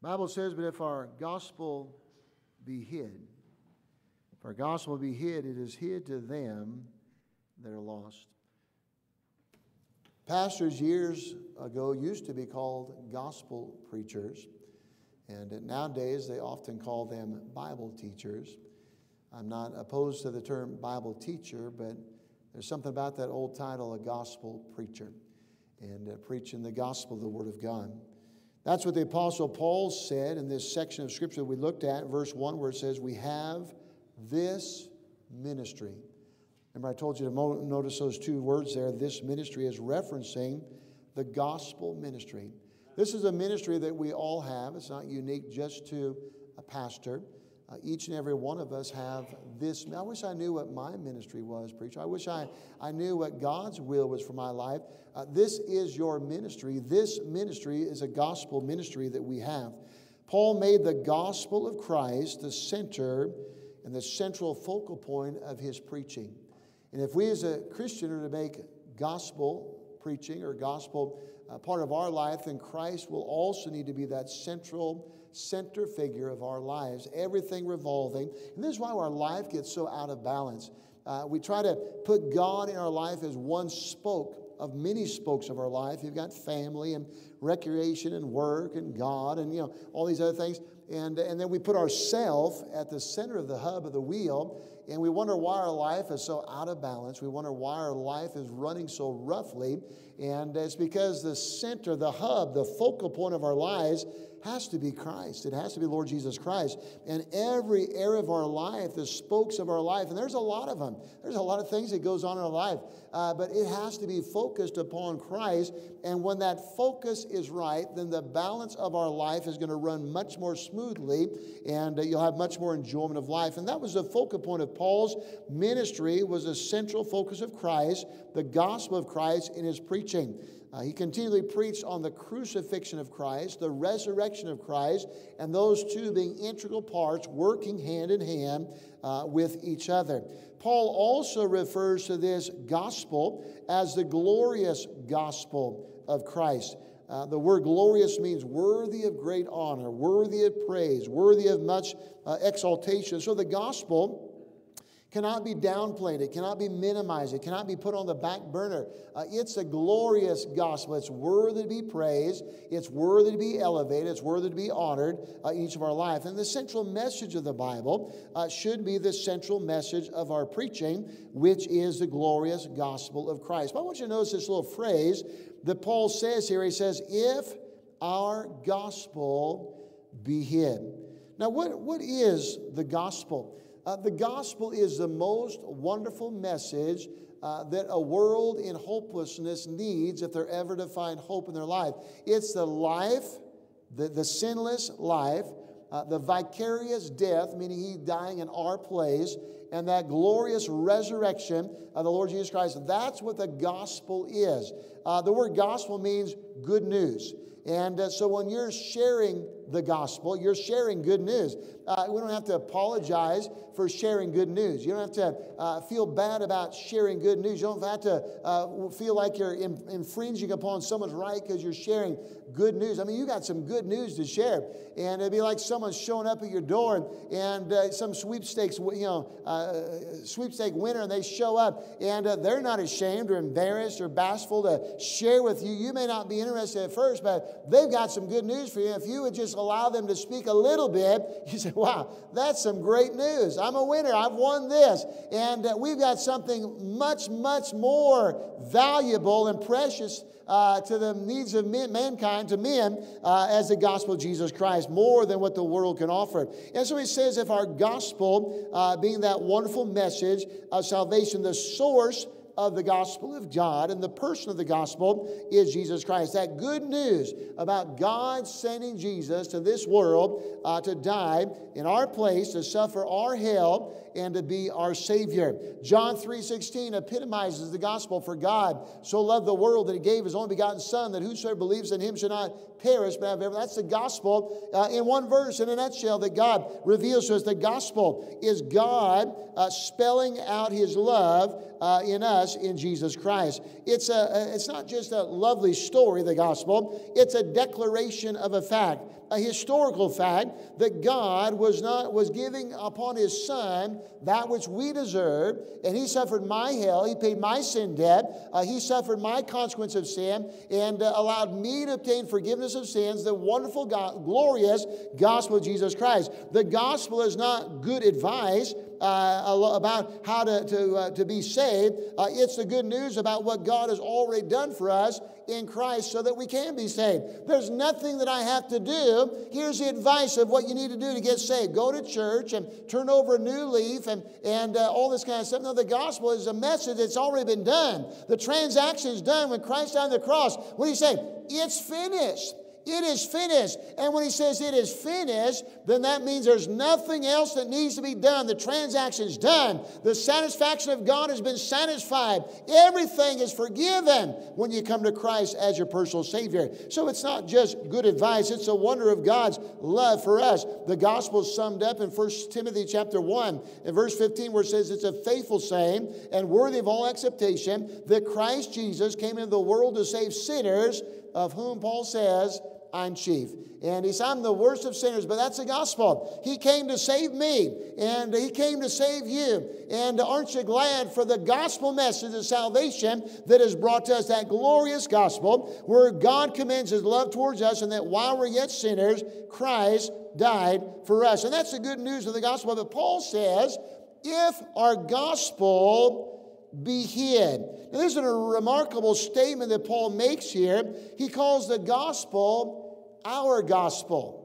Bible says, but if our gospel be hid, if our gospel be hid, it is hid to them that are lost. Pastors years ago used to be called gospel preachers, and nowadays they often call them Bible teachers. I'm not opposed to the term Bible teacher, but there's something about that old title, a gospel preacher, and uh, preaching the gospel, the Word of God. That's what the Apostle Paul said in this section of Scripture that we looked at, verse 1, where it says, We have this ministry. Remember, I told you to mo- notice those two words there. This ministry is referencing the gospel ministry. This is a ministry that we all have, it's not unique just to a pastor. Uh, each and every one of us have this. I wish I knew what my ministry was, preacher. I wish I, I knew what God's will was for my life. Uh, this is your ministry. This ministry is a gospel ministry that we have. Paul made the gospel of Christ the center and the central focal point of his preaching. And if we as a Christian are to make gospel preaching or gospel uh, part of our life, then Christ will also need to be that central center figure of our lives, everything revolving. And this is why our life gets so out of balance. Uh, we try to put God in our life as one spoke of many spokes of our life. You've got family and recreation and work and God and you know all these other things. And, and then we put ourselves at the center of the hub of the wheel, and we wonder why our life is so out of balance. We wonder why our life is running so roughly. And it's because the center, the hub, the focal point of our lives has to be Christ. It has to be Lord Jesus Christ. And every area of our life, the spokes of our life, and there's a lot of them. There's a lot of things that goes on in our life, uh, but it has to be focused upon Christ. And when that focus is right, then the balance of our life is going to run much more smoothly, and uh, you'll have much more enjoyment of life. And that was the focal point of Paul's ministry was a central focus of Christ, the gospel of Christ in his preaching. Uh, he continually preached on the crucifixion of Christ, the resurrection of Christ, and those two being integral parts, working hand in hand uh, with each other. Paul also refers to this gospel as the glorious gospel of Christ. Uh, the word glorious means worthy of great honor, worthy of praise, worthy of much uh, exaltation. So the gospel cannot be downplayed, it cannot be minimized, it cannot be put on the back burner. Uh, it's a glorious gospel. It's worthy to be praised, it's worthy to be elevated, it's worthy to be honored uh, each of our life. And the central message of the Bible uh, should be the central message of our preaching, which is the glorious gospel of Christ. But I want you to notice this little phrase that Paul says here. He says, If our gospel be hid. Now, what, what is the gospel? Uh, the gospel is the most wonderful message uh, that a world in hopelessness needs if they're ever to find hope in their life. It's the life, the, the sinless life, uh, the vicarious death, meaning He dying in our place, and that glorious resurrection of the Lord Jesus Christ. That's what the gospel is. Uh, the word gospel means good news. And uh, so when you're sharing the gospel, you're sharing good news. Uh, we don't have to apologize for sharing good news. You don't have to uh, feel bad about sharing good news. You don't have to uh, feel like you're in, infringing upon someone's right because you're sharing good news. I mean, you got some good news to share. And it'd be like someone showing up at your door and, and uh, some sweepstakes, you know, uh, sweepstake winner, and they show up and they're not ashamed or embarrassed or bashful to share with you. You may not be interested at first, but they've got some good news for you. If you would just allow them to speak a little bit, you say, wow, that's some great news. I'm a winner. I've won this. And uh, we've got something much, much more valuable and precious uh, to the needs of men, mankind, to men, uh, as the gospel of Jesus Christ, more than what the world can offer. And so he says, if our gospel, uh, being that wonderful message of salvation, the source of the gospel of God, and the person of the gospel is Jesus Christ. That good news about God sending Jesus to this world uh, to die in our place, to suffer our hell, and to be our Savior. John 3:16 epitomizes the gospel for God so loved the world that he gave his only begotten Son, that whosoever believes in him should not perish but have everlasting. That's the gospel uh, in one verse, in a nutshell, that God reveals to us. The gospel is God uh, spelling out his love uh, in us in Jesus Christ. It's, a, it's not just a lovely story, the gospel, it's a declaration of a fact a historical fact that God was not was giving upon his son that which we deserve, and he suffered my hell, he paid my sin debt, uh, he suffered my consequence of sin, and uh, allowed me to obtain forgiveness of sins, the wonderful, God, glorious gospel of Jesus Christ. The gospel is not good advice, uh, about how to, to, uh, to be saved. Uh, it's the good news about what God has already done for us in Christ so that we can be saved. There's nothing that I have to do. Here's the advice of what you need to do to get saved go to church and turn over a new leaf and, and uh, all this kind of stuff. No, the gospel is a message that's already been done. The transaction is done when Christ died on the cross. What do you say? It's finished. It is finished. And when he says it is finished, then that means there's nothing else that needs to be done. The transaction's done. The satisfaction of God has been satisfied. Everything is forgiven when you come to Christ as your personal Savior. So it's not just good advice, it's a wonder of God's love for us. The gospel is summed up in 1 Timothy chapter 1 in verse 15 where it says it's a faithful saying and worthy of all acceptation that Christ Jesus came into the world to save sinners of whom Paul says I'm chief. And he said, I'm the worst of sinners, but that's the gospel. He came to save me, and he came to save you. And aren't you glad for the gospel message of salvation that has brought to us that glorious gospel where God commends his love towards us, and that while we're yet sinners, Christ died for us. And that's the good news of the gospel. But Paul says, if our gospel be hid. Now, this is a remarkable statement that Paul makes here. He calls the gospel our gospel.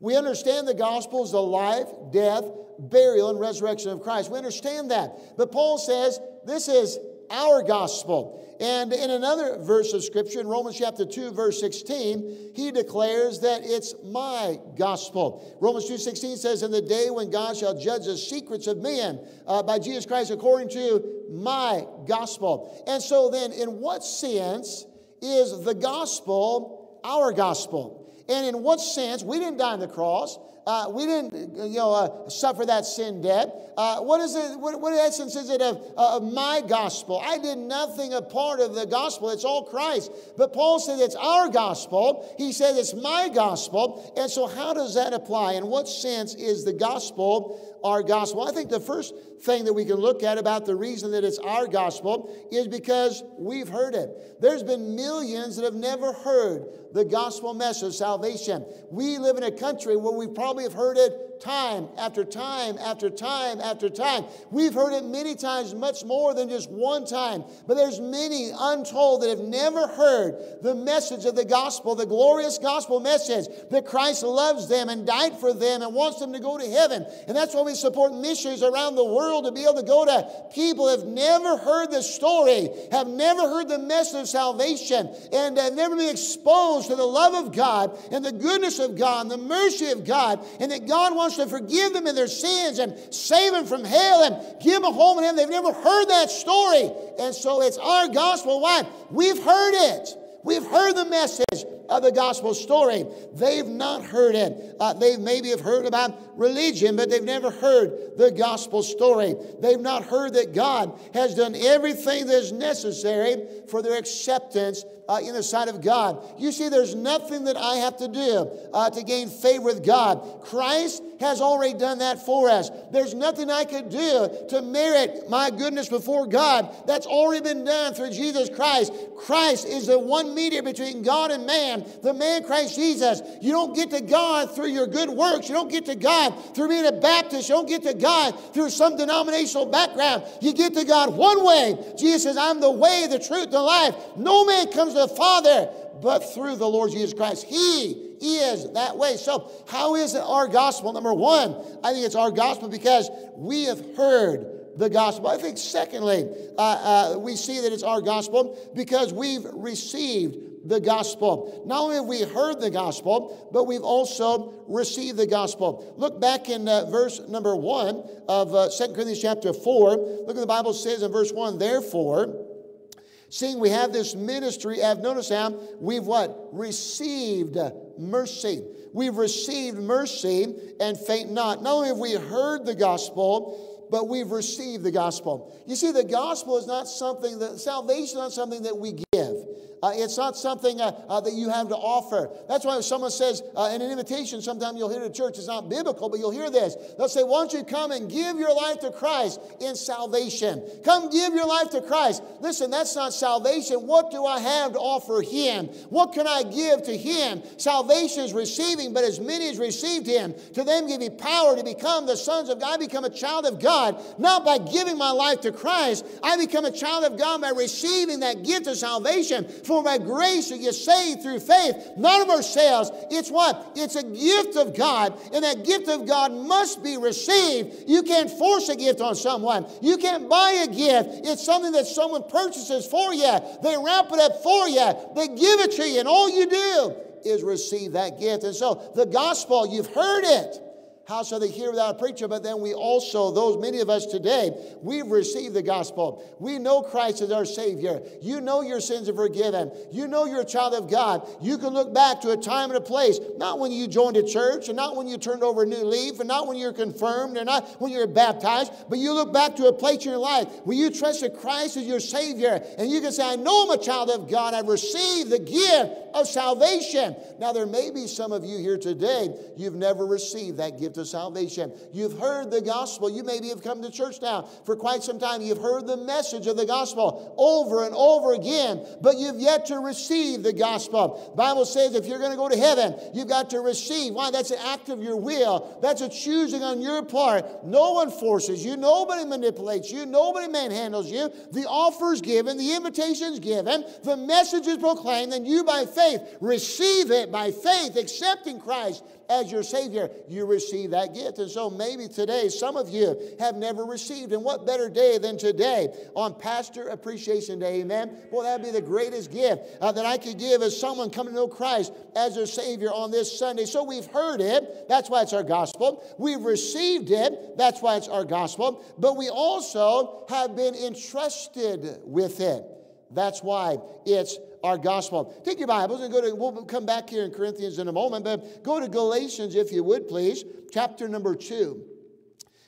We understand the gospel is the life, death, burial, and resurrection of Christ. We understand that. But Paul says this is our gospel. And in another verse of Scripture, in Romans chapter 2, verse 16, he declares that it's my gospel. Romans 2 16 says, In the day when God shall judge the secrets of men uh, by Jesus Christ according to my gospel. And so then, in what sense is the gospel our gospel. And in what sense, we didn't die on the cross. Uh, we didn't, you know, uh, suffer that sin debt. Uh, what is it? What, what essence is it of, uh, of my gospel? I did nothing a part of the gospel. It's all Christ. But Paul said it's our gospel. He said it's my gospel. And so, how does that apply? In what sense is the gospel our gospel? I think the first thing that we can look at about the reason that it's our gospel is because we've heard it. There's been millions that have never heard the gospel message of salvation. We live in a country where we probably have heard it time after time after time after time. We've heard it many times, much more than just one time. But there's many untold that have never heard the message of the gospel, the glorious gospel message that Christ loves them and died for them and wants them to go to heaven. And that's why we support missions around the world world to be able to go to people who have never heard the story, have never heard the message of salvation, and have never been exposed to the love of God and the goodness of God and the mercy of God, and that God wants to forgive them in their sins and save them from hell and give them a home in heaven. They've never heard that story. And so it's our gospel. Why? We've heard it. We've heard the message of the gospel story. They've not heard it. Uh, they maybe have heard about religion, but they've never heard the gospel story. They've not heard that God has done everything that is necessary for their acceptance uh, in the sight of God. You see, there's nothing that I have to do uh, to gain favor with God. Christ has already done that for us. There's nothing I could do to merit my goodness before God. That's already been done through Jesus Christ. Christ is the one mediator between God and man, the man Christ Jesus. You don't get to God through your good works. You don't get to God through being a Baptist. You don't get to God through some denominational background. You get to God one way. Jesus says, I'm the way, the truth, the life. No man comes to the Father but through the Lord Jesus Christ. He is that way. So, how is it our gospel? Number one, I think it's our gospel because we have heard the gospel. I think, secondly, uh, uh, we see that it's our gospel because we've received the gospel. Not only have we heard the gospel, but we've also received the gospel. Look back in uh, verse number one of uh, 2 Corinthians chapter 4. Look at the Bible says in verse 1 Therefore, Seeing we have this ministry, have noticed how we've what? Received mercy. We've received mercy and faint not. Not only have we heard the gospel, but we've received the gospel. You see, the gospel is not something that, salvation is not something that we. Uh, it's not something uh, uh, that you have to offer. That's why someone says uh, in an invitation, sometimes you'll hear at church, it's not biblical, but you'll hear this. They'll say, Why don't you come and give your life to Christ in salvation? Come give your life to Christ. Listen, that's not salvation. What do I have to offer Him? What can I give to Him? Salvation is receiving, but as many as received Him, to them give He power to become the sons of God. Become a child of God, not by giving my life to Christ. I become a child of God by receiving that gift of salvation. For by grace are you saved through faith, not of ourselves. It's what? It's a gift of God, and that gift of God must be received. You can't force a gift on someone. You can't buy a gift. It's something that someone purchases for you. They wrap it up for you. They give it to you, and all you do is receive that gift. And so the gospel, you've heard it. How shall they hear without a preacher? But then we also, those many of us today, we've received the gospel. We know Christ is our Savior. You know your sins are forgiven. You know you're a child of God. You can look back to a time and a place, not when you joined a church, and not when you turned over a new leaf, and not when you're confirmed, and not when you're baptized, but you look back to a place in your life where you trusted Christ as your Savior, and you can say, I know I'm a child of God. I've received the gift of salvation. Now, there may be some of you here today, you've never received that gift of salvation. You've heard the gospel. You maybe have come to church now for quite some time. You've heard the message of the gospel over and over again, but you've yet to receive the gospel. The Bible says if you're going to go to heaven, you've got to receive. Why? That's an act of your will. That's a choosing on your part. No one forces you. Nobody manipulates you. Nobody manhandles you. The offer is given. The invitation is given. The message is proclaimed. And you by faith receive it by faith, accepting Christ as your Savior, you receive that gift. And so maybe today, some of you have never received. And what better day than today on Pastor Appreciation Day? Amen. Well, that'd be the greatest gift uh, that I could give as someone coming to know Christ as their Savior on this Sunday. So we've heard it. That's why it's our gospel. We've received it. That's why it's our gospel. But we also have been entrusted with it. That's why it's our gospel. Take your Bibles and go to, we'll come back here in Corinthians in a moment, but go to Galatians, if you would, please, chapter number two.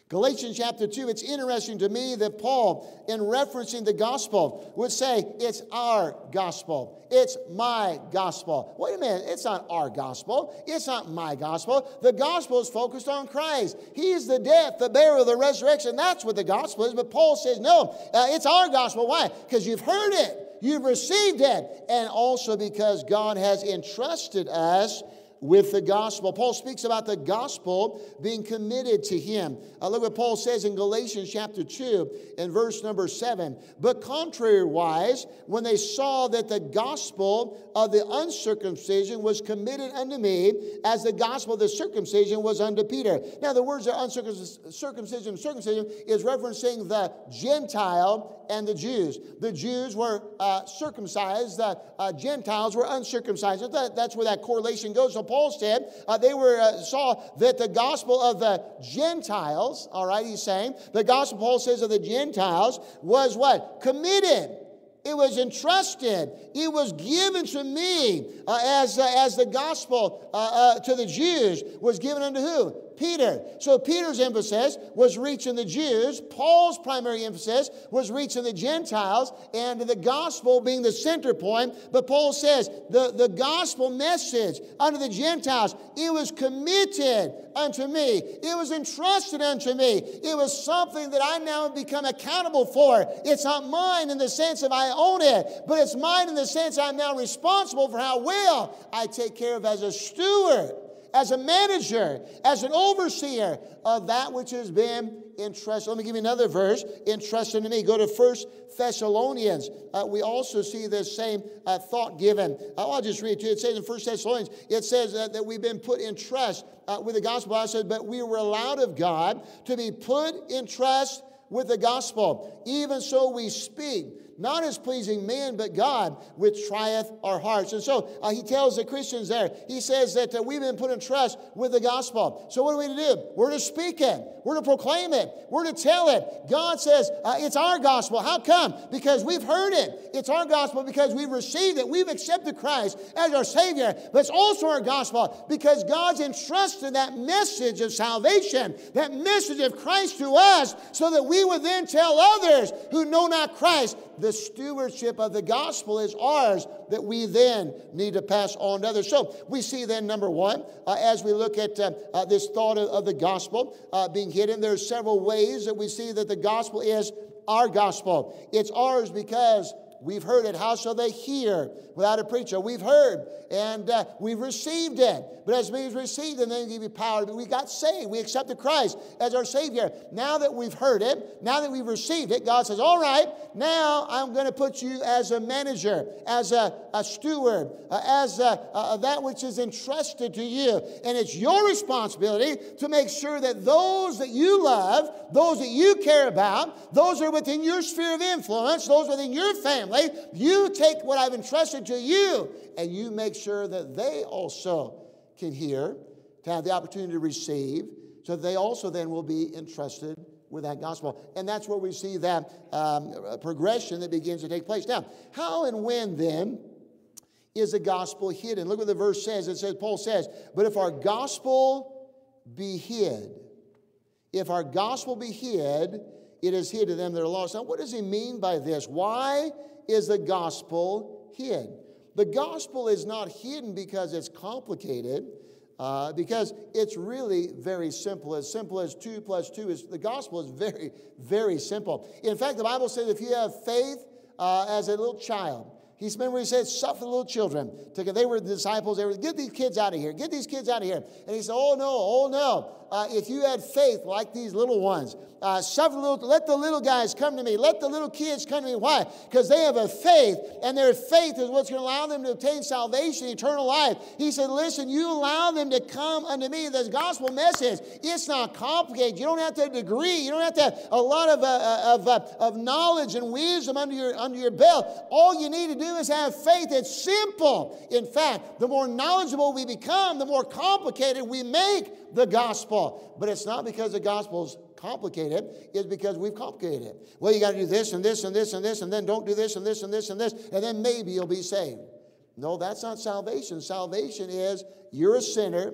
Galatians chapter 2, it's interesting to me that Paul, in referencing the gospel, would say, It's our gospel. It's my gospel. Wait a minute, it's not our gospel. It's not my gospel. The gospel is focused on Christ. He is the death, the burial, the resurrection. That's what the gospel is. But Paul says, No, uh, it's our gospel. Why? Because you've heard it. You've received it. And also because God has entrusted us with the gospel. Paul speaks about the gospel being committed to him. Uh, look what Paul says in Galatians chapter 2 and verse number 7. But contrariwise, when they saw that the gospel of the uncircumcision was committed unto me, as the gospel of the circumcision was unto Peter. Now, the words are uncircumcision, circumcision, circumcision is referencing the Gentile and the Jews. The Jews were uh, circumcised, the uh, Gentiles were uncircumcised. That, that's where that correlation goes. So Paul said uh, they were uh, saw that the gospel of the Gentiles, all right, he's saying, the gospel, Paul says, of the Gentiles was what? Committed. It was entrusted. It was given to me uh, as, uh, as the gospel uh, uh, to the Jews was given unto who? Peter. So Peter's emphasis was reaching the Jews. Paul's primary emphasis was reaching the Gentiles and the gospel being the center point. But Paul says the, the gospel message unto the Gentiles, it was committed unto me. It was entrusted unto me. It was something that I now have become accountable for. It's not mine in the sense of I own it, but it's mine in the sense I'm now responsible for how well I take care of as a steward as a manager, as an overseer of that which has been entrusted. Let me give you another verse entrusted to me. Go to First Thessalonians. Uh, we also see this same uh, thought given. Uh, I'll just read it to you. It says in First Thessalonians, it says that we've been put in trust uh, with the gospel. I said, but we were allowed of God to be put in trust with the gospel. Even so, we speak not as pleasing men, but God, which trieth our hearts. And so uh, he tells the Christians there, he says that uh, we've been put in trust with the gospel. So what are we to do? We're to speak it, we're to proclaim it, we're to tell it. God says uh, it's our gospel. How come? Because we've heard it. It's our gospel because we've received it. We've accepted Christ as our Savior. But it's also our gospel because God's entrusted that message of salvation, that message of Christ to us, so that we would then tell others who know not Christ the stewardship of the gospel is ours that we then need to pass on to others. So we see then, number one, uh, as we look at uh, uh, this thought of, of the gospel uh, being hidden, there are several ways that we see that the gospel is our gospel. It's ours because We've heard it. How shall they hear without a preacher? We've heard and uh, we've received it. But as we've received it, then they give you power. We got saved. We accepted Christ as our Savior. Now that we've heard it, now that we've received it, God says, All right, now I'm going to put you as a manager, as a, a steward, uh, as a, uh, that which is entrusted to you. And it's your responsibility to make sure that those that you love, those that you care about, those are within your sphere of influence, those within your family, you take what I've entrusted to you and you make sure that they also can hear, to have the opportunity to receive, so they also then will be entrusted with that gospel. And that's where we see that um, progression that begins to take place. Now, how and when then is the gospel hidden? Look what the verse says. It says, Paul says, But if our gospel be hid, if our gospel be hid, it is hid to them that are lost. Now, what does he mean by this? Why is the gospel hid? The gospel is not hidden because it's complicated, uh, because it's really very simple. As simple as two plus two is the gospel is very, very simple. In fact, the Bible says if you have faith uh, as a little child, He's remember he said, suffer the little children. They were the disciples. They were, get these kids out of here. Get these kids out of here. And he said, oh no, oh no. Uh, if you had faith like these little ones, uh, suffer little, let the little guys come to me. Let the little kids come to me. Why? Because they have a faith, and their faith is what's going to allow them to obtain salvation, eternal life. He said, Listen, you allow them to come unto me. This gospel message, it's not complicated. You don't have to have a degree. You don't have to have a lot of, uh, uh of, uh, of knowledge and wisdom under your, under your belt. All you need to do is have faith. It's simple. In fact, the more knowledgeable we become, the more complicated we make the gospel. But it's not because the gospel's complicated it's because we've complicated it. Well, you got to do this and this and this and this, and then don't do this and this and this and this, and then maybe you'll be saved. No, that's not salvation. Salvation is you're a sinner.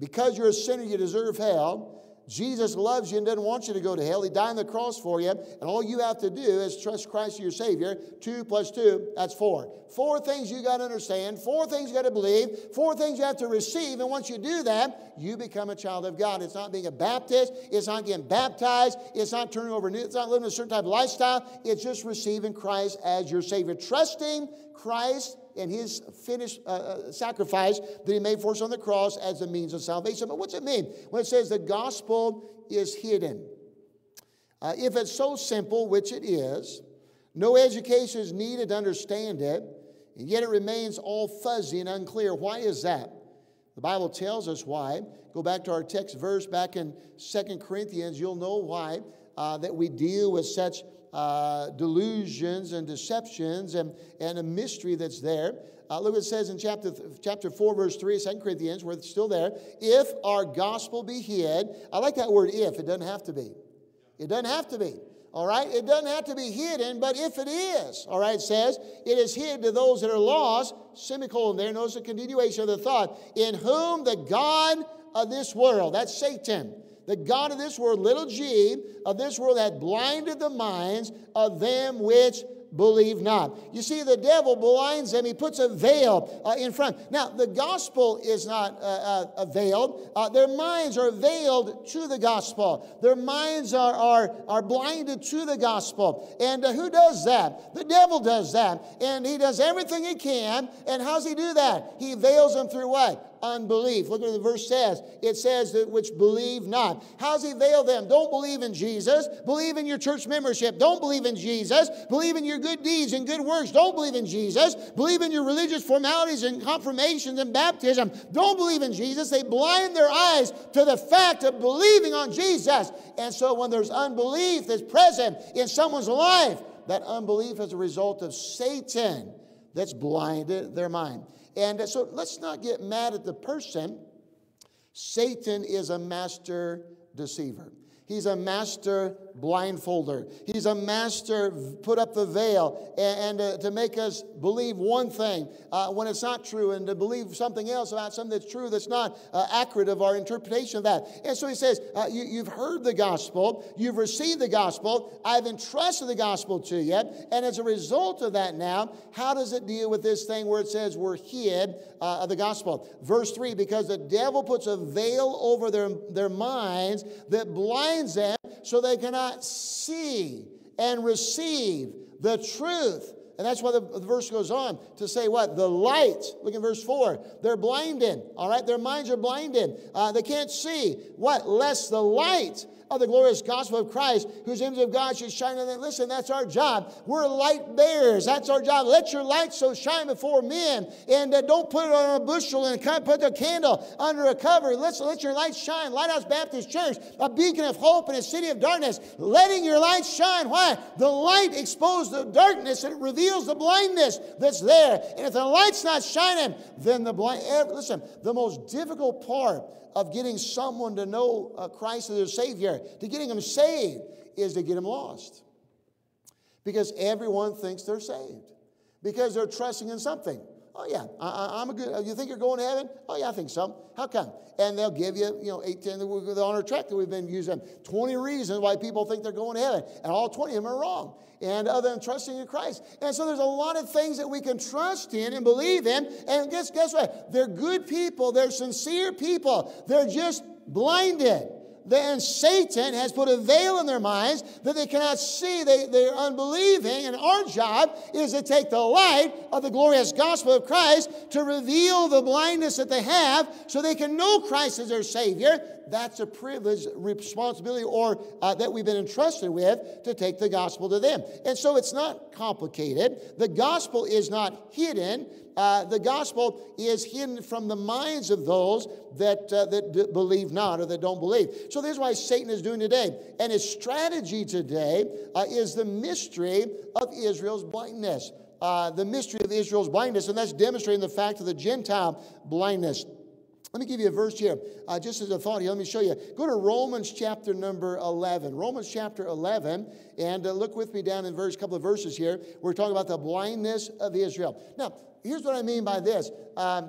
Because you're a sinner, you deserve hell. Jesus loves you and doesn't want you to go to hell. He died on the cross for you, and all you have to do is trust Christ as your Savior. Two plus two, that's four. Four things you got to understand, four things you got to believe, four things you have to receive, and once you do that, you become a child of God. It's not being a Baptist, it's not getting baptized, it's not turning over new, it's not living a certain type of lifestyle, it's just receiving Christ as your Savior. Trusting Christ and his finished uh, uh, sacrifice that he made for us on the cross as a means of salvation. But what's it mean when it says the gospel is hidden? Uh, if it's so simple, which it is, no education is needed to understand it, and yet it remains all fuzzy and unclear. Why is that? The Bible tells us why. Go back to our text verse back in Second Corinthians, you'll know why. Uh, that we deal with such uh, delusions and deceptions and, and a mystery that's there. Uh, look what it says in chapter, chapter 4, verse 3, 2 Corinthians, where it's still there. If our gospel be hid, I like that word if, it doesn't have to be. It doesn't have to be. All right? It doesn't have to be hidden, but if it is, all right, it says, it is hid to those that are lost, semicolon there, notice the continuation of the thought, in whom the God of this world, that's Satan, the God of this world, little g, of this world, had blinded the minds of them which believe not. You see, the devil blinds them. He puts a veil uh, in front. Now, the gospel is not uh, uh, veiled. Uh, their minds are veiled to the gospel. Their minds are, are, are blinded to the gospel. And uh, who does that? The devil does that. And he does everything he can. And how's he do that? He veils them through what? Unbelief. Look what the verse says. It says that which believe not. How's he veil them? Don't believe in Jesus. Believe in your church membership. Don't believe in Jesus. Believe in your good deeds and good works. Don't believe in Jesus. Believe in your religious formalities and confirmations and baptism. Don't believe in Jesus. They blind their eyes to the fact of believing on Jesus. And so when there's unbelief that's present in someone's life, That unbelief is a result of Satan that's blinded their mind. And so let's not get mad at the person. Satan is a master deceiver. He's a master blindfolder. He's a master put up the veil and, and uh, to make us believe one thing uh, when it's not true and to believe something else about something that's true that's not uh, accurate of our interpretation of that. And so he says, uh, you, You've heard the gospel, you've received the gospel, I've entrusted the gospel to you. And as a result of that, now, how does it deal with this thing where it says we're hid uh, of the gospel? Verse 3 because the devil puts a veil over their, their minds that blinds blinds them so they cannot see and receive the truth. And that's why the, the, verse goes on to say what? The light. Look at verse 4. They're blinded, all right? Their minds are blinded. Uh, they can't see. What? Lest the light of the glorious gospel of Christ, whose image of God should shine in them. Listen, that's our job. We're light bearers. That's our job. Let your light so shine before men. And uh, don't put it on a bushel and put the candle under a cover. Let's let your light shine. Lighthouse Baptist Church, a beacon of hope in a city of darkness, letting your light shine. Why? The light exposes the darkness and it reveals the blindness that's there. And if the light's not shining, then the blind. Listen, the most difficult part of getting someone to know uh, Christ as their Savior, to getting them saved, is to get them lost. Because everyone thinks they're saved, because they're trusting in something. Oh, yeah, I, am a good, uh, you think you're going to heaven? Oh, yeah, I think so. How come? And they'll give you, you know, 8, 10, the honor track that we've been using, 20 reasons why people think they're going to heaven. And all 20 of them are wrong. And other than trusting in Christ. And so there's a lot of things that we can trust in and believe in. And guess, guess what? They're good people. They're sincere people. They're just blinded then Satan has put a veil in their minds that they cannot see. They, they're unbelieving. And our job is to take the light of the glorious gospel of Christ to reveal the blindness that they have so they can know Christ as their Savior. That's a privilege, responsibility, or uh, that we've been entrusted with to take the gospel to them. And so it's not complicated. The gospel is not hidden uh, the gospel is hidden from the minds of those that, uh, that d- believe not or that don't believe. So, this is why Satan is doing today. And his strategy today uh, is the mystery of Israel's blindness. Uh, the mystery of Israel's blindness, and that's demonstrating the fact of the Gentile blindness. Let me give you a verse here, uh, just as a thought here. Let me show you. Go to Romans chapter number 11. Romans chapter 11, and uh, look with me down in verse, couple of verses here. We're talking about the blindness of Israel. Now, here's what I mean by this. Um,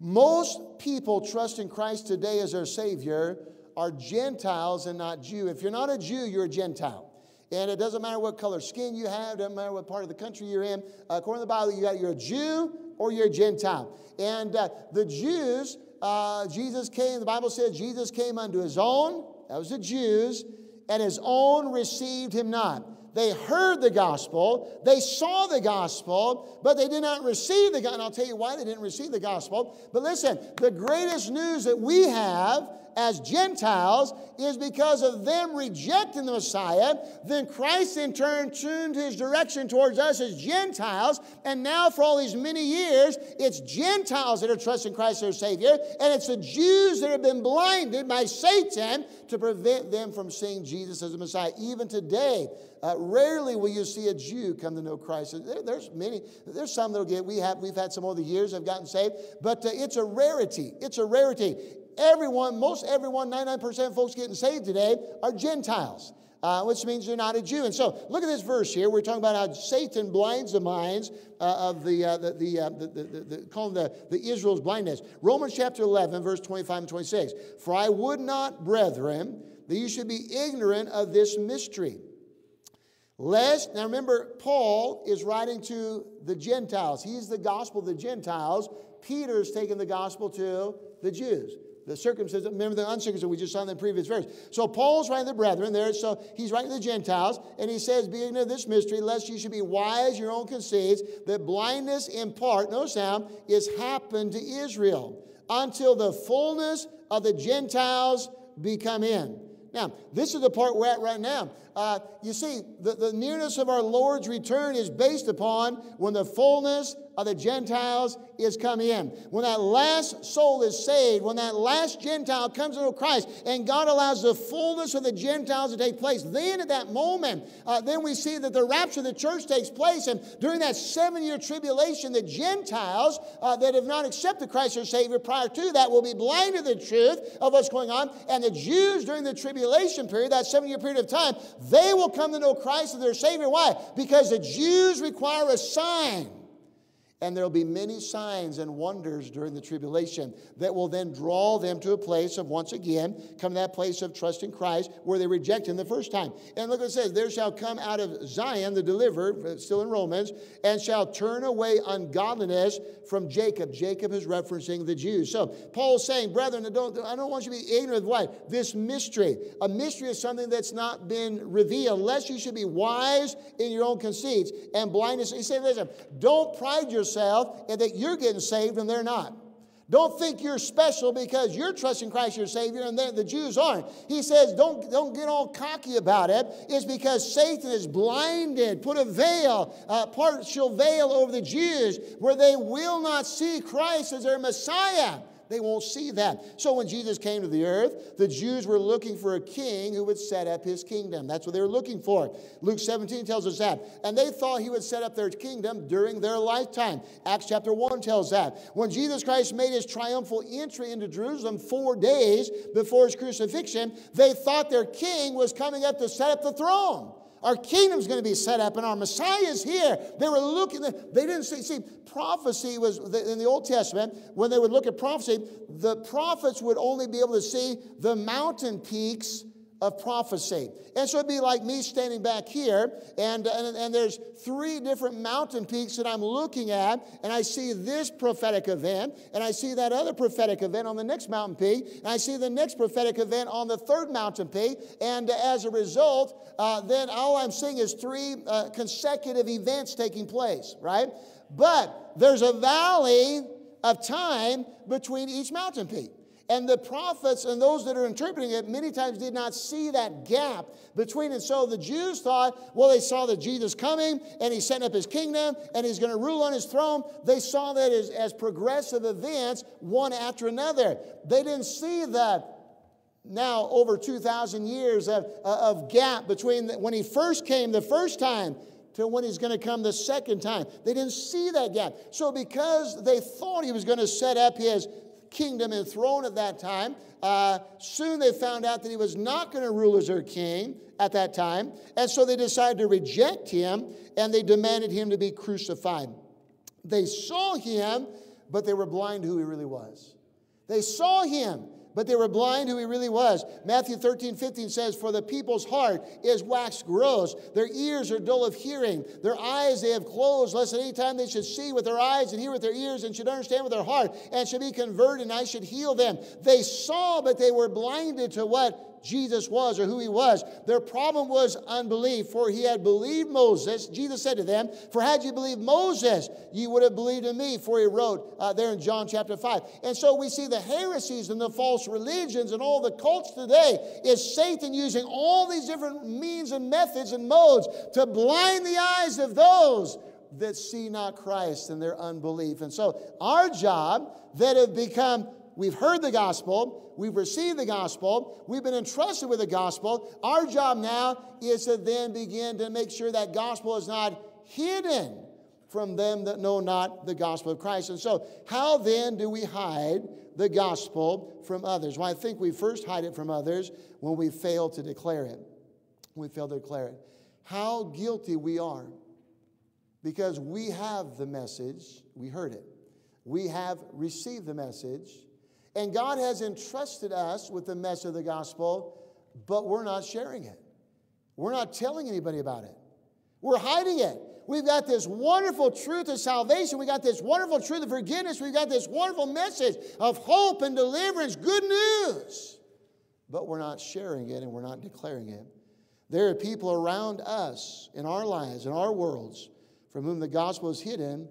most people trust in Christ today as their Savior are Gentiles and not Jew. If you're not a Jew, you're a Gentile. And it doesn't matter what color skin you have, it doesn't matter what part of the country you're in. According to the Bible, you got, you're a Jew or you're a Gentile. And uh, the Jews, uh, Jesus came, the Bible says Jesus came unto his own, that was the Jews, and his own received him not. They heard the gospel, they saw the gospel, but they did not receive the gospel. And I'll tell you why they didn't receive the gospel. But listen, the greatest news that we have as Gentiles is because of them rejecting the Messiah. Then Christ in turn turned his direction towards us as Gentiles. And now, for all these many years, it's Gentiles that are trusting Christ as their Savior. And it's the Jews that have been blinded by Satan to prevent them from seeing Jesus as the Messiah. Even today, uh, rarely will you see a Jew come to know Christ. There, there's many. There's some that'll get. We have. We've had some over the years have gotten saved, but uh, it's a rarity. It's a rarity everyone, most everyone, 99% of folks getting saved today are Gentiles. Uh, which means they're not a Jew. And so, look at this verse here. We're talking about how Satan blinds the minds uh, of the, uh, the, the, uh, the, the, the, the, calling the, the Israel's blindness. Romans chapter 11, verse 25 and 26. For I would not, brethren, that you should be ignorant of this mystery. Lest, now remember, Paul is writing to the Gentiles. He's the gospel of the Gentiles. Peter's taking the gospel to the Jews the circumcision, remember the uncircumcision we just saw in the previous verse. So Paul's writing to the brethren there, so he's writing to the Gentiles, and he says, Be ignorant of this mystery, lest you should be wise your own conceits, that blindness in part, no sound, is happened to Israel, until the fullness of the Gentiles become in. Now, this is the part we're at right now. Uh, you see, the, the nearness of our Lord's return is based upon when the fullness of the Gentiles is coming in. When that last soul is saved, when that last Gentile comes into Christ, and God allows the fullness of the Gentiles to take place, then at that moment, uh, then we see that the rapture of the church takes place. And during that seven year tribulation, the Gentiles uh, that have not accepted Christ as Savior prior to that will be blind to the truth of what's going on. And the Jews during the tribulation period, that seven year period of time, they will come to know Christ as their Savior. Why? Because the Jews require a sign. And there will be many signs and wonders during the tribulation that will then draw them to a place of once again come to that place of trust in Christ where they reject him the first time. And look what it says there shall come out of Zion the deliverer, still in Romans, and shall turn away ungodliness from Jacob. Jacob is referencing the Jews. So Paul's saying, brethren, I don't, I don't want you to be ignorant of what? This mystery. A mystery is something that's not been revealed, lest you should be wise in your own conceits and blindness. He said, listen, don't pride yourself yourself and that you're getting saved and they're not. Don't think you're special because you're trusting Christ your Savior and the Jews aren't. He says, don't, don't get all cocky about it. It's because Satan is blinded, put a veil, a partial veil over the Jews where they will not see Christ as their Messiah. They won't see that. So when Jesus came to the earth, the Jews were looking for a king who would set up his kingdom. That's what they were looking for. Luke 17 tells us that. And they thought he would set up their kingdom during their lifetime. Acts chapter 1 tells that. When Jesus Christ made his triumphal entry into Jerusalem four days before his crucifixion, they thought their king was coming up to set up the throne. Our kingdom's going to be set up and our Messiah is here. They were looking, they didn't see, see, prophecy was in the Old Testament, when they would look at prophecy, the prophets would only be able to see the mountain peaks of prophecy. And so it'd be like me standing back here, and, and, and there's three different mountain peaks that I'm looking at, and I see this prophetic event, and I see that other prophetic event on the next mountain peak, and I see the next prophetic event on the third mountain peak, and as a result, uh, then all I'm seeing is three uh, consecutive events taking place, right? But there's a valley of time between each mountain peak. And the prophets and those that are interpreting it many times did not see that gap between it. So the Jews thought, well, they saw that Jesus coming and he's setting up his kingdom and he's going to rule on his throne. They saw that as, as progressive events, one after another. They didn't see the now over 2,000 years of, of gap between when he first came the first time to when he's going to come the second time. They didn't see that gap. So, because they thought he was going to set up his kingdom and throne at that time. Uh, soon they found out that he was not going to rule as their king at that time. And so they decided to reject him and they demanded him to be crucified. They saw him, but they were blind to who he really was. They saw him, but they were blind who he really was. Matthew 13, 15 says, For the people's heart is waxed gross, their ears are dull of hearing, their eyes they have closed, lest at any time they should see with their eyes and hear with their ears and should understand with their heart and should be converted, and I should heal them. They saw, but they were blinded to what? Jesus was or who he was. Their problem was unbelief, for he had believed Moses. Jesus said to them, For had you believed Moses, ye would have believed in me, for he wrote uh, there in John chapter 5. And so we see the heresies and the false religions and all the cults today is Satan using all these different means and methods and modes to blind the eyes of those that see not Christ in their unbelief. And so our job that have become we've heard the gospel, we've received the gospel, we've been entrusted with the gospel. Our job now is to then begin to make sure that gospel is not hidden from them that know not the gospel of Christ. And so, how then do we hide the gospel from others? Well, I think we first hide it from others when we fail to declare it. We fail to declare it. How guilty we are because we have the message, we heard it. We have received the message, and God has entrusted us with the message of the gospel, but we're not sharing it. We're not telling anybody about it. We're hiding it. We've got this wonderful truth of salvation. We've got this wonderful truth of forgiveness. We've got this wonderful message of hope and deliverance, good news. But we're not sharing it and we're not declaring it. There are people around us in our lives, in our worlds, from whom the gospel is hidden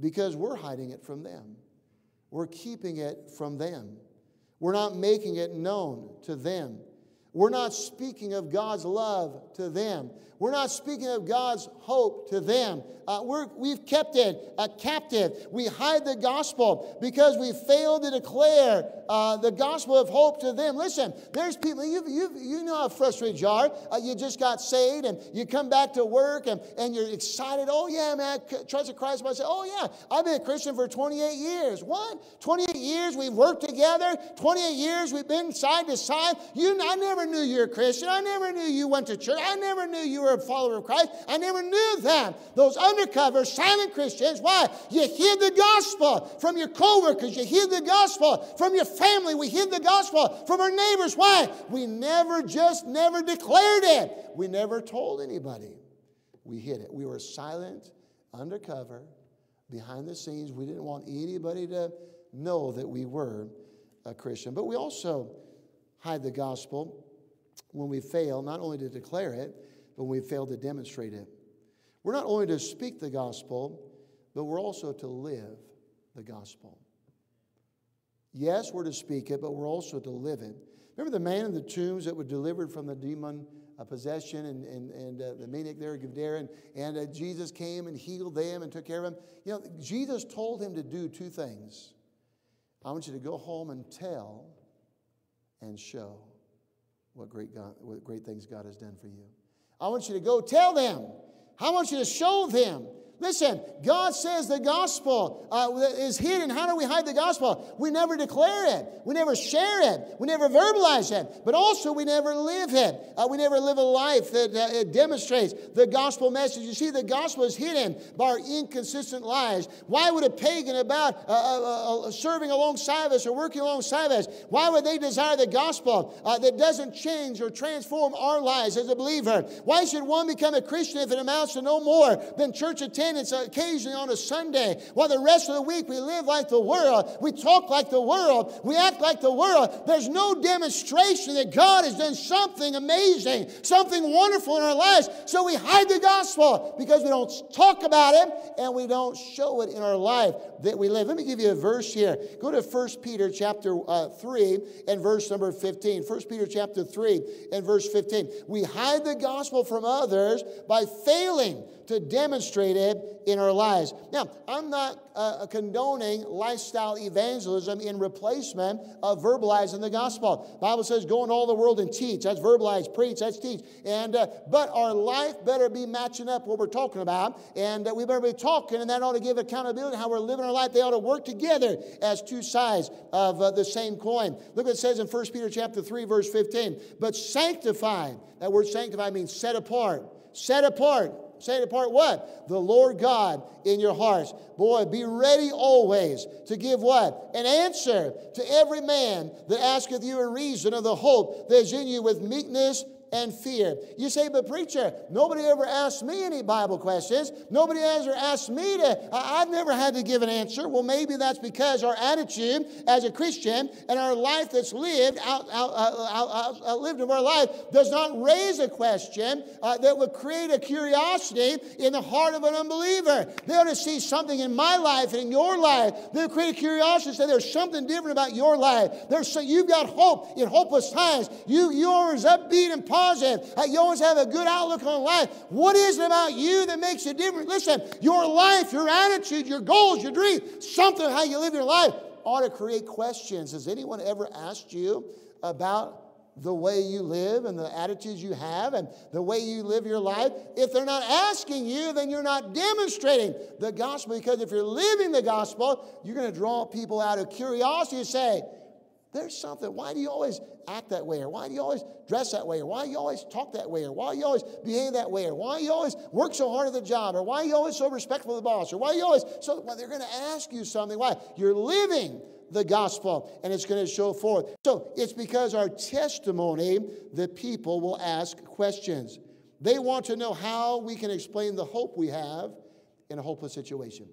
because we're hiding it from them. We're keeping it from them. We're not making it known to them. We're not speaking of God's love to them. We're not speaking of God's hope to them. Uh, we have kept it a captive. We hide the gospel because we failed to declare uh, the gospel of hope to them. Listen, there's people, you you you know how frustrated you are. Uh, you just got saved and you come back to work and, and you're excited. Oh, yeah, man, trusted Christ. I say, oh, yeah, I've been a Christian for 28 years. What? 28 years we've worked together. 28 years we've been side to side. You, I never knew you were a Christian. I never knew you went to church. I never knew you were a follower of Christ. I never knew that. Those undercover, silent Christians, why? You hid the gospel from your coworkers. You hid the gospel from your family. We hid the gospel from our neighbors. Why? We never just never declared it. We never told anybody. We hid it. We were silent, undercover, behind the scenes. We didn't want anybody to know that we were a Christian. But we also hide the gospel when we fail, not only to declare it, but when we fail to demonstrate it. We're not only to speak the gospel, but we're also to live the gospel. Yes, we're to speak it, but we're also to live it. Remember the man in the tombs that was delivered from the demon uh, possession and, and, and uh, the maniac there, Gadara, and, and uh, Jesus came and healed them and took care of them. You know, Jesus told him to do two things. I want you to go home and tell and show what great, God, what great things God has done for you. I want you to go tell them. I want you to show them Listen, God says the gospel uh, is hidden. How do we hide the gospel? We never declare it, we never share it, we never verbalize it, but also we never live it. Uh, we never live a life that uh, demonstrates the gospel message. You see, the gospel is hidden by our inconsistent lives. Why would a pagan about uh, uh, uh, serving alongside us or working alongside us, why would they desire the gospel that doesn't change or transform our lives as a believer? Why should one become a Christian if it amounts to no more than church attendance? Attendance occasionally on a Sunday, while the rest of the week we live like the world, we talk like the world, we act like the world. There's no demonstration that God has done something amazing, something wonderful in our lives. So we hide the gospel because we don't talk about it and we don't show it in our life that we live. Let me give you a verse here. Go to 1 Peter chapter uh, 3 and verse number 15. 1 Peter chapter 3 and verse 15. We hide the gospel from others by failing to demonstrate it in our lives. Now, I'm not uh, condoning lifestyle evangelism in replacement of verbalizing the gospel. Bible says, go in all the world and teach. That's verbalize, preach, that's teach. And uh, but our life better be matching up what we're talking about, and uh, we better be talking, and that ought to give accountability how we're living our life. They ought to work together as two sides of uh, the same coin. Look what it says in 1 Peter chapter 3, verse 15. But sanctify, that word sanctify means set apart. Set apart set apart what? The Lord God in your hearts. Boy, be ready always to give what? An answer to every man that asketh you a reason of the hope that is in you with meekness and fear. You say, but preacher, nobody ever asked me any Bible questions. Nobody ever asked me to, I've never had to give an answer. Well, maybe that's because our attitude as a Christian and our life that's lived out, out, out, out lived of our life does not raise a question uh, that would create a curiosity in the heart of an unbeliever. They ought to see something in my life and in your life would create a curiosity. Say there's something different about your life. There's so, you've got hope in hopeless times. You yours upbeat and positive positive. You always have a good outlook on life. What is it about you that makes you different? Listen, your life, your attitude, your goals, your dreams, something how you live your life ought to create questions. Has anyone ever asked you about the way you live and the attitudes you have and the way you live your life. If they're not asking you, then you're not demonstrating the gospel because if you're living the gospel, you're going to draw people out of curiosity and say, there's something. Why do you always act that way? Or why do you always dress that way? Or why do you always talk that way? Or why do you always behave that way? Or why do you always work so hard at the job? Or why are you always so respectful of the boss? Or why are you always so? Well, they're going to ask you something. Why? You're living the gospel and it's going to show forth. So it's because our testimony, the people will ask questions. They want to know how we can explain the hope we have in a hopeless situation.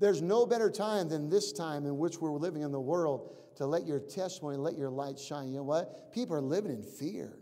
There's no better time than this time in which we're living in the world to let your testimony, let your light shine. You know what? People are living in fear.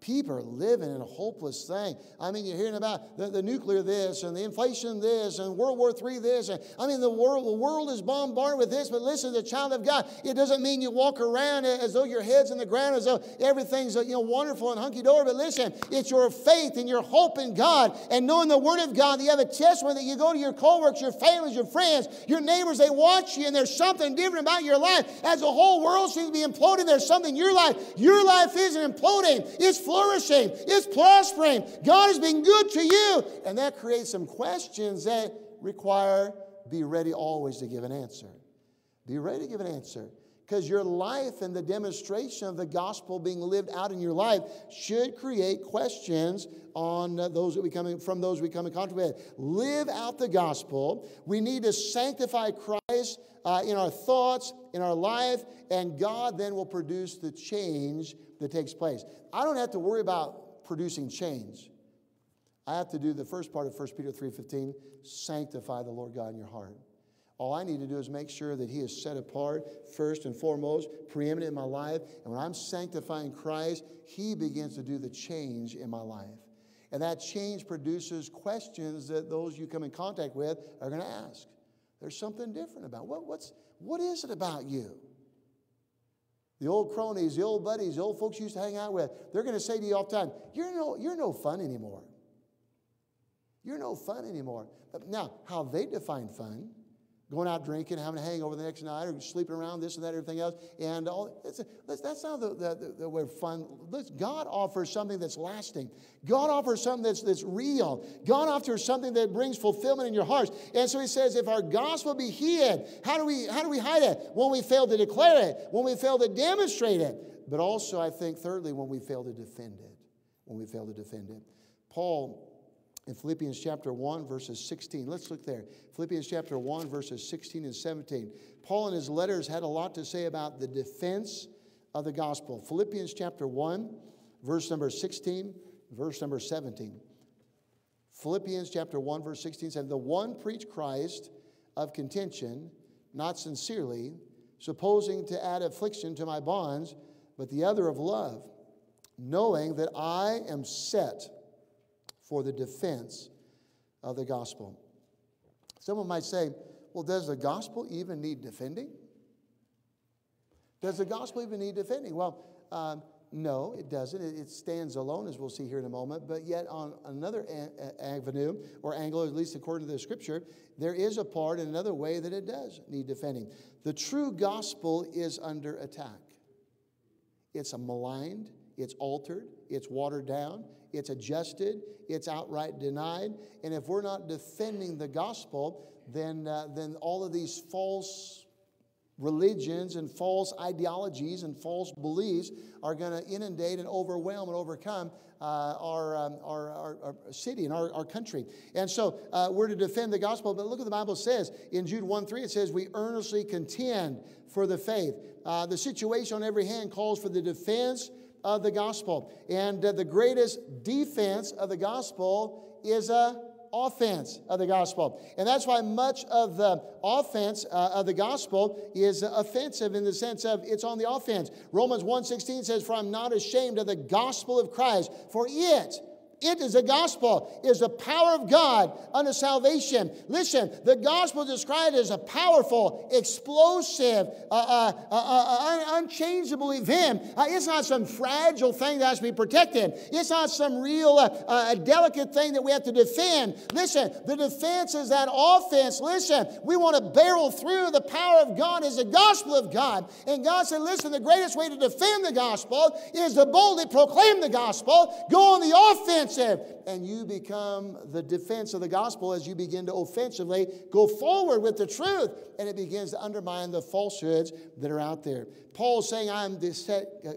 People are living in a hopeless thing. I mean, you're hearing about the, the nuclear this and the inflation this and World War III this. And, I mean, the world, the world is bombarded with this, but listen, the child of God, it doesn't mean you walk around as though your head's in the ground, as though everything's you know, wonderful and hunky dory. But listen, it's your faith and your hope in God and knowing the Word of God you have a testimony that you go to your coworkers, your families, your friends, your neighbors, they watch you and there's something different about your life. As the whole world seems to be imploding, there's something in your life. Your life isn't imploding, it's flourishing, it's prospering. God has been good to you. And that creates some questions that require be ready always to give an answer. Be ready to give an answer. Because your life and the demonstration of the gospel being lived out in your life should create questions on those that we come from those we come in contact with. Live out the gospel. We need to sanctify Christ uh, in our thoughts, in our life, and God then will produce the change that takes place. I don't have to worry about producing change. I have to do the first part of 1 Peter 3:15, sanctify the Lord God in your heart. All I need to do is make sure that He is set apart first and foremost, preeminent in my life. And when I'm sanctifying Christ, He begins to do the change in my life. And that change produces questions that those you come in contact with are going to ask. There's something different about what, what's what is it about you? The old cronies, the old buddies, the old folks you used to hang out with, they're going to say to you all the time, You're no, you're no fun anymore. You're no fun anymore. Now, how they define fun going out drinking, having a hangover the next night, or sleeping around, this and that, everything else. And all that's, that's not the, the, the way fun. God offers something that's lasting. God offers something that's, that's real. God offers something that brings fulfillment in your hearts. And so he says, if our gospel be hid, how do we, how do we hide it? When we fail to declare it, when we fail to demonstrate it. But also, I think, thirdly, when we fail to defend it. When we fail to defend it. Paul in Philippians chapter 1, verses 16. Let's look there. Philippians chapter 1, verses 16 and 17. Paul in his letters had a lot to say about the defense of the gospel. Philippians chapter 1, verse number 16, verse number 17. Philippians chapter 1, verse 16 said, The one preached Christ of contention, not sincerely, supposing to add affliction to my bonds, but the other of love, knowing that I am set for the defense of the gospel. Someone might say, well, does the gospel even need defending? Does the gospel even need defending? Well, um, no, it doesn't. It, stands alone, as we'll see here in a moment. But yet, on another avenue or angle, at least according to the scripture, there is a part in another way that it does need defending. The true gospel is under attack. It's a maligned, it's altered, it's watered down, it's adjusted, it's outright denied. And if we're not defending the gospel, then, uh, then all of these false religions and false ideologies and false beliefs are going to inundate and overwhelm and overcome uh, our, um, our, our, our, city and our, our country. And so uh, we're to defend the gospel. But look what the Bible says. In Jude 1 3, it says, We earnestly contend for the faith. Uh, the situation on every hand calls for the defense of the gospel. And uh, the greatest defense of the gospel is a offense of the gospel. And that's why much of the offense uh, of the gospel is offensive in the sense of it's on the offense. Romans 1:16 says, "For I'm not ashamed of the gospel of Christ, for it it is the gospel, is the power of God unto salvation. Listen, the gospel described as a powerful, explosive, uh, uh, uh, uh un- unchangeable event. Uh, it's not some fragile thing that has to be protected. It's not some real uh, delicate thing that we have to defend. Listen, the defense is that offense. Listen, we want to barrel through the power of God is the gospel of God. And God said, listen, the greatest way to defend the gospel is to boldly proclaim the gospel, go on the offense offensive. And you become the defense of the gospel as you begin to offensively go forward with the truth. And it begins to undermine the falsehoods that are out there. Paul's saying, I'm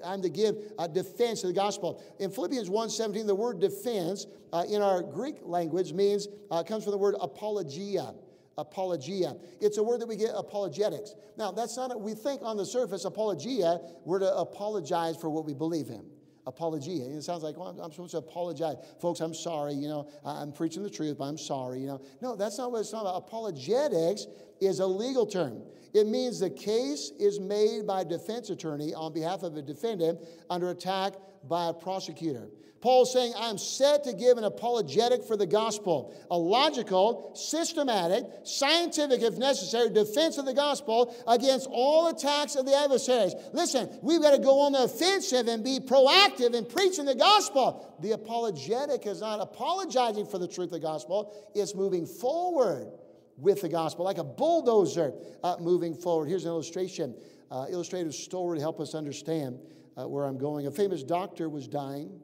I'm to give a defense of the gospel. In Philippians 1.17, the word defense uh, in our Greek language means, uh, comes from the word apologia apologia. It's a word that we get apologetics. Now, that's not, a, we think on the surface, apologia, we're to apologize for what we believe in apologia. It sounds like, well, I'm, I'm, supposed to apologize. Folks, I'm sorry, you know, I'm preaching the truth, but I'm sorry, you know. No, that's not what it's talking about. Apologetics is a legal term. It means the case is made by a defense attorney on behalf of a defendant under attack by a prosecutor. Paul's saying, I'm set to give an apologetic for the gospel, a logical, systematic, scientific, if necessary, defense of the gospel against all attacks of the adversaries. Listen, we've got to go on the offensive and be proactive in preaching the gospel. The apologetic is not apologizing for the truth of the gospel, it's moving forward with the gospel, like a bulldozer uh, moving forward. Here's an illustration, uh, illustrative story to help us understand uh, where I'm going. A famous doctor was dying.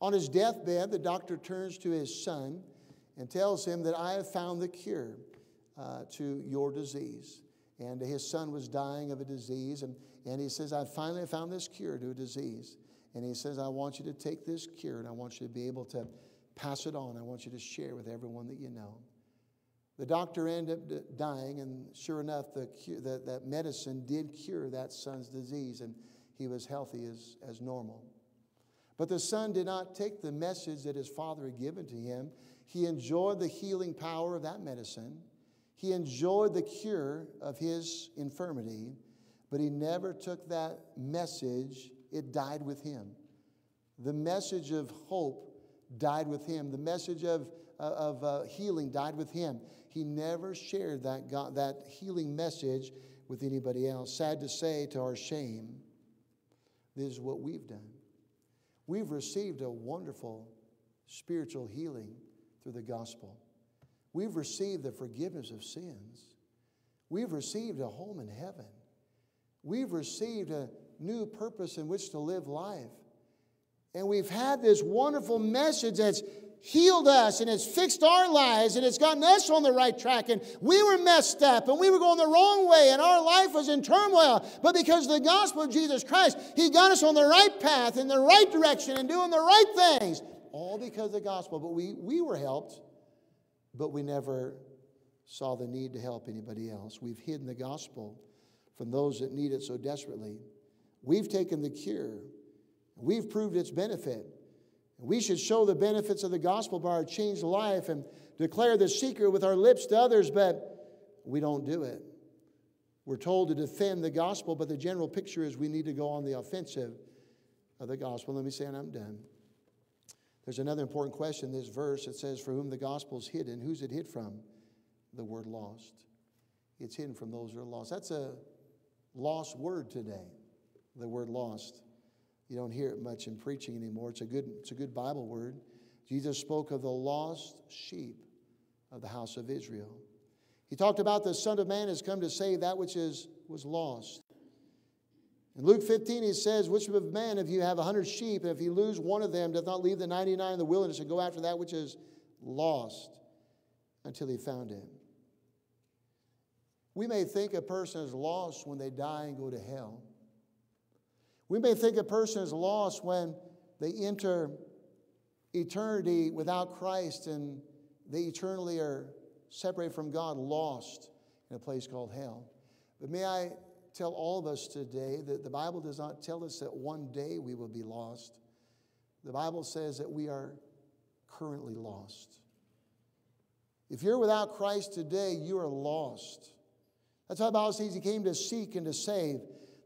On his deathbed, the doctor turns to his son and tells him that I have found the cure uh, to your disease. And his son was dying of a disease, and, and he says, I finally found this cure to a disease. And he says, I want you to take this cure and I want you to be able to pass it on. I want you to share with everyone that you know. The doctor ended up dying, and sure enough, the that, that medicine did cure that son's disease, and he was healthy as, as normal. But the son did not take the message that his father had given to him. He enjoyed the healing power of that medicine. He enjoyed the cure of his infirmity, but he never took that message. It died with him. The message of hope died with him. The message of, of uh, healing died with him. He never shared that, God, that healing message with anybody else. Sad to say, to our shame, this is what we've done. We've received a wonderful spiritual healing through the gospel. We've received the forgiveness of sins. We've received a home in heaven. We've received a new purpose in which to live life. And we've had this wonderful message that's healed us and it's fixed our lives and it's gotten us on the right track. And we were messed up and we were going the wrong way and our life was in turmoil. But because of the gospel of Jesus Christ, He got us on the right path, in the right direction, and doing the right things. All because of the gospel. But we, we were helped, but we never saw the need to help anybody else. We've hidden the gospel from those that need it so desperately. We've taken the cure, we've proved its benefit. We should show the benefits of the gospel by our changed life and declare the secret with our lips to others, but we don't do it. We're told to defend the gospel, but the general picture is we need to go on the offensive of the gospel. Let me say, and I'm done. There's another important question in this verse. It says, For whom the gospel is hidden. Who's it hid from? The word lost. It's hidden from those who are lost. That's a lost word today, the word lost. You don't hear it much in preaching anymore. It's a good, it's a good Bible word. Jesus spoke of the lost sheep of the house of Israel. He talked about the Son of Man has come to save that which is, was lost. In Luke 15, he says, Which of man, if you have a hundred sheep, and if you lose one of them, does not leave the 99 in the wilderness and go after that which is lost until he found him? We may think a person is lost when they die and go to hell. We may think a person is lost when they enter eternity without Christ and they eternally are separated from God, lost in a place called hell. But may I tell all of us today that the Bible does not tell us that one day we will be lost. The Bible says that we are currently lost. If you're without Christ today, you are lost. That's why the Bible says He came to seek and to save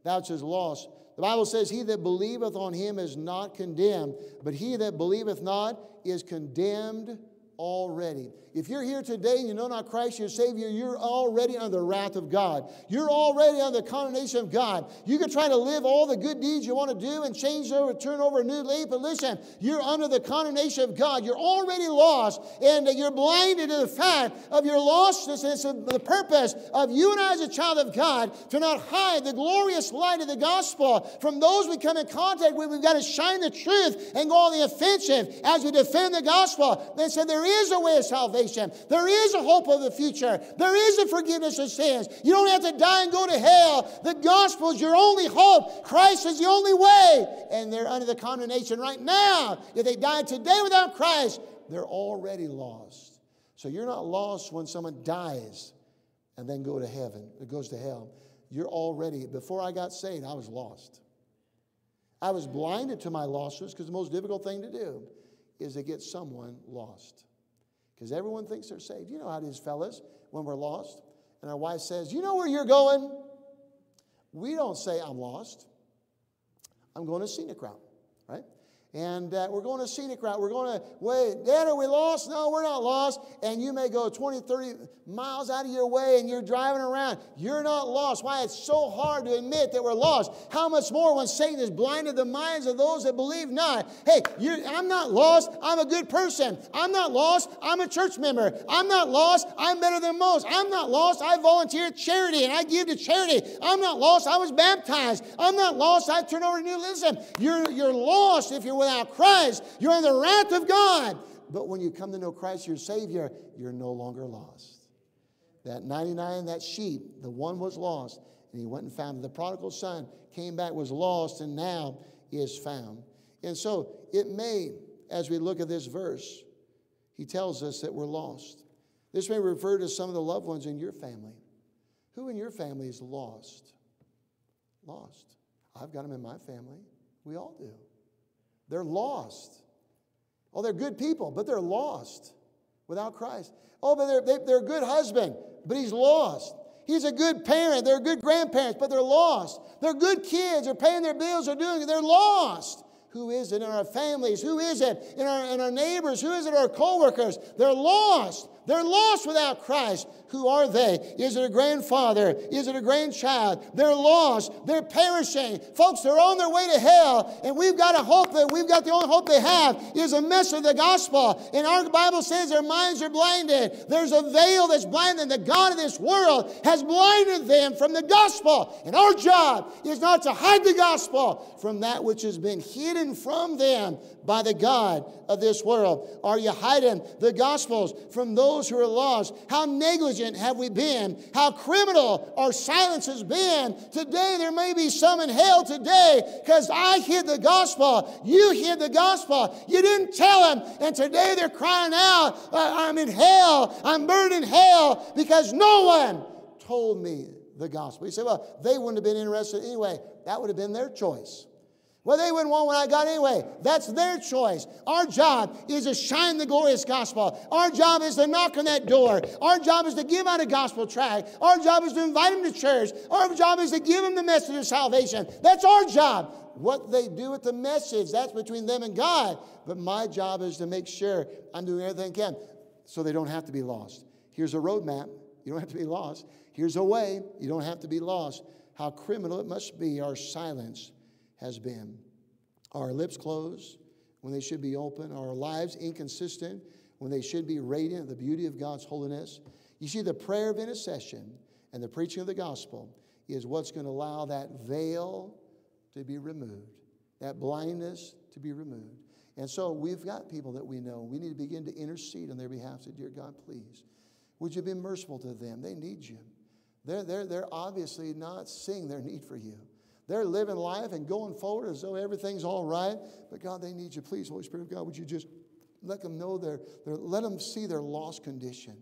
That's his is lost. The Bible says, He that believeth on him is not condemned, but he that believeth not is condemned already. If you're here today and you know not Christ your Savior, you're already under the wrath of God. You're already under the condemnation of God. You can try to live all the good deeds you want to do and change over, turn over a new leaf, but listen, you're under the condemnation of God. You're already lost, and you're blinded to the fact of your lostness. And the purpose of you and I as a child of God to not hide the glorious light of the gospel from those we come in contact with. We've got to shine the truth and go on the offensive as we defend the gospel. They said there is a way of salvation salvation. There is a hope of the future. There is a forgiveness of sins. You don't have to die and go to hell. The gospel is your only hope. Christ is the only way. And they're under the condemnation right now. If they die today without Christ, they're already lost. So you're not lost when someone dies and then go to heaven, it goes to hell. You're already, before I got saved, I was lost. I was blinded to my losses because the most difficult thing to do is to get someone lost because everyone thinks they're saved. You know how it is, fellas, when we're lost. and our wife says, You know where you're going? We don't say, I'm lost. I'm going to scenic route, right? And uh, we're going to scenic route. We're going to, wait, Dad, are we lost? No, we're not lost. And you may go 20, 30 miles out of your way and you're driving around. You're not lost. Why? It's so hard to admit that we're lost. How much more when Satan has blinded the minds of those that believe not? Hey, I'm not lost. I'm a good person. I'm not lost. I'm a church member. I'm not lost. I'm better than most. I'm not lost. I volunteer at charity and I give to charity. I'm not lost. I was baptized. I'm not lost. I turn over to new. Listen, you're, you're lost if you're without Christ, you're in the wrath of God. But when you come to know Christ, your Savior, you're no longer lost. That 99, that sheep, the one was lost, and he went and found. The prodigal son came back, was lost, and now is found. And so it may, as we look at this verse, he tells us that we're lost. This may refer to some of the loved ones in your family. Who in your family is lost? Lost. I've got them in my family. We all do. They're lost. Oh, they're good people, but they're lost without Christ. Oh, but they're, they, they're a good husband, but he's lost. He's a good parent. They're good grandparents, but they're lost. They're good kids. They're paying their bills. They're doing it. They're lost. Who is it in our families? Who is it in our, in our neighbors? Who is it in our coworkers? They're lost. They're lost without Christ. Who are they? Is it a grandfather? Is it a grandchild? They're lost. They're perishing. Folks, they're on their way to hell, and we've got to hope that we've got the only hope they have is a message of the gospel. And our Bible says their minds are blinded. There's a veil that's blinded. The God of this world has blinded them from the gospel. And our job is not to hide the gospel from that which has been hidden from them by the God of this world. Are you hiding the gospels from those who are lost? How negligent negligent have we been? How criminal our silence has been. Today, there may be some in hell today because I hid the gospel. You hid the gospel. You didn't tell them. And today they're crying out, I'm in hell. I'm burned in hell because no one told me the gospel. You say, well, they wouldn't have been interested anyway. That would have been their choice. Well, they wouldn't want what I got anyway. That's their choice. Our job is to shine the glorious gospel. Our job is to knock on that door. Our job is to give out a gospel tract. Our job is to invite them to church. Our job is to give them the message of salvation. That's our job. What they do with the message, that's between them and God. But my job is to make sure I'm doing everything I can so they don't have to be lost. Here's a roadmap. You don't have to be lost. Here's a way. You don't have to be lost. How criminal it must be, our silence has been. Our lips closed when they should be open? Our lives inconsistent when they should be radiant the beauty of God's holiness? You see, the prayer of intercession and the preaching of the gospel is what's going to allow that veil to be removed, that blindness to be removed. And so we've got people that we know. We need to begin to intercede on their behalf. Say, Dear God, please, would you be merciful to them? They need you. They're, they're, they're obviously not seeing their need for you. They're living life and going forward as though everything's all right. But God, they need you. Please, Holy Spirit of God, would you just let them know their, their let them see their lost condition.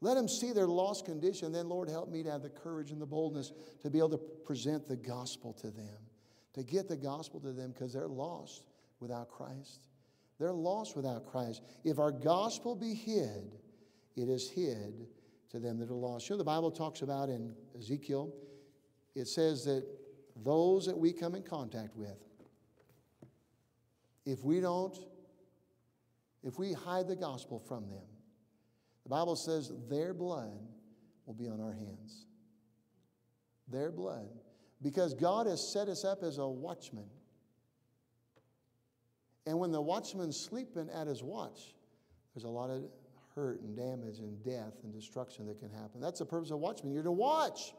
Let them see their lost condition. Then, Lord, help me to have the courage and the boldness to be able to present the gospel to them, to get the gospel to them because they're lost without Christ. They're lost without Christ. If our gospel be hid, it is hid to them that are lost. You know, the Bible talks about in Ezekiel, it says that those that we come in contact with, if we don't, if we hide the gospel from them, the Bible says their blood will be on our hands. Their blood. Because God has set us up as a watchman. And when the watchman's sleeping at his watch, there's a lot of hurt and damage and death and destruction that can happen. That's the purpose of watchman. You're to watch.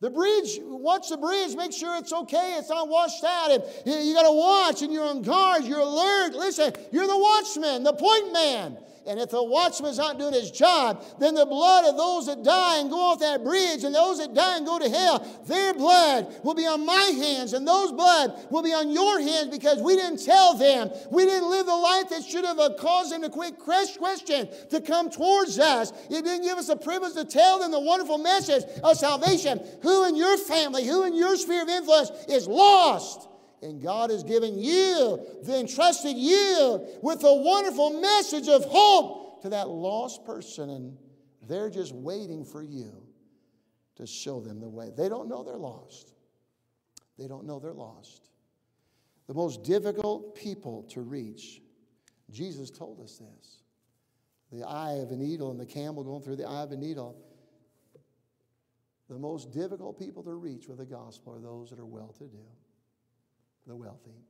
The bridge, watch the bridge, make sure it's okay, it's not washed out. And you got to watch and you're on guard, you're alert. Listen, you're the watchman, the point man. And if the watchman's not doing his job, then the blood of those that die and go off that bridge and those that die and go to hell, their blood will be on my hands and those blood will be on your hands because we didn't tell them. We didn't live the life that should have uh, caused them to quit question to come towards us. It didn't give us the privilege to tell them the wonderful message of salvation. Who in your family, who in your sphere of influence is lost? And God has given you, the entrusted you with a wonderful message of hope to that lost person, and they're just waiting for you to show them the way. They don't know they're lost. They don't know they're lost. The most difficult people to reach, Jesus told us this. The eye of a needle and the camel going through the eye of a needle. The most difficult people to reach with the gospel are those that are well to do, the wealthy,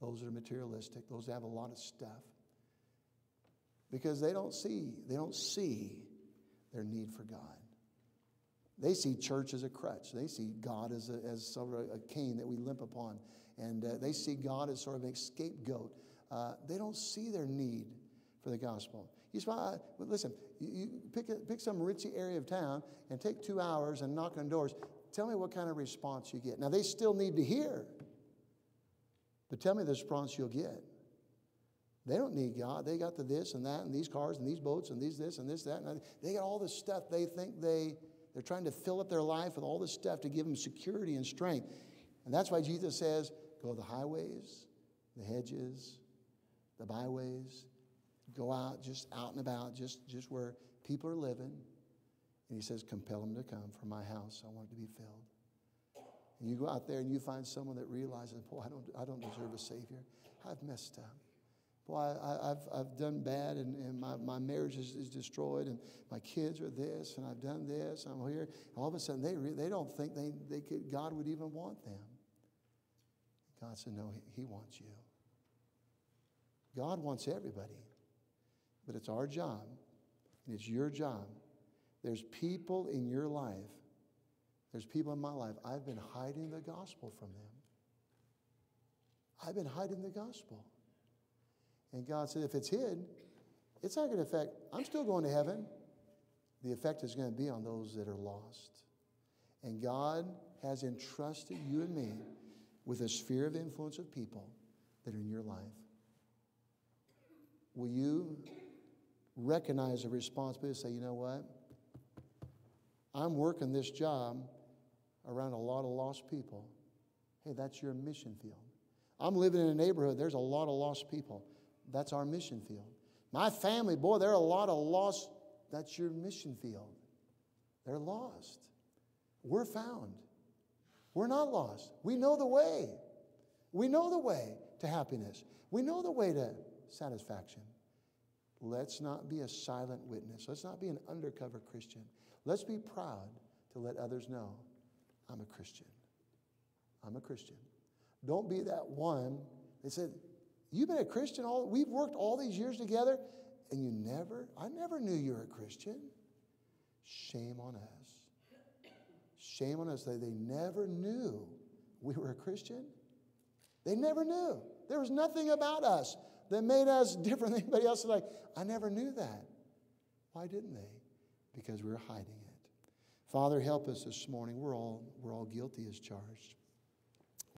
those that are materialistic, those that have a lot of stuff. Because they don't see, they don't see their need for God. They see church as a crutch. They see God as, a, as sort of a cane that we limp upon. And uh, they see God as sort of a scapegoat. Uh, they don't see their need for the gospel. You spot, listen, you, pick, pick some ritzy area of town and take two hours and knock on doors. Tell me what kind of response you get. Now, they still need to hear, but tell me the response you'll get. They don't need God. They got the this and that and these cars and these boats and these this and this that. And they got all this stuff they think they they're trying to fill up their life with all this stuff to give them security and strength. And that's why Jesus says, go the highways, the hedges, the byways, go out, just out and about, just, just where people are living. And he says, compel them to come for my house. I want it to be filled. And you go out there and you find someone that realizes, boy, I don't, I don't deserve a Savior. I've messed up. Boy, I, have I've done bad and, and my, my marriage is, is destroyed and my kids are this and I've done this. I'm here. All of a sudden, they, re, they don't think they, they could, God would even want them. God said, No, he, he wants you. God wants everybody, but it's our job and it's your job. There's people in your life, there's people in my life, I've been hiding the gospel from them. I've been hiding the gospel. And God said, if it's hid, it's not going to affect, I'm still going to heaven. The effect is going to be on those that are lost. And God has entrusted you and me with a sphere of influence of people that are in your life. Will you recognize the responsibility say, you know what? I'm working this job around a lot of lost people. Hey, that's your mission field. I'm living in a neighborhood, there's a lot of lost people. That's our mission field. My family, boy, there are a lot of lost. That's your mission field. They're lost. We're found. We're not lost. We know the way. We know the way to happiness. We know the way to satisfaction. Let's not be a silent witness. Let's not be an undercover Christian. Let's be proud to let others know I'm a Christian. I'm a Christian. Don't be that one that said, You've been a Christian all, we've worked all these years together, and you never, I never knew you were a Christian. Shame on us. Shame on us that they never knew we were a Christian. They never knew. There was nothing about us that made us different than anybody else. Like, I never knew that. Why didn't they? Because we were hiding it. Father, help us this morning. We're all, we're all guilty as charged.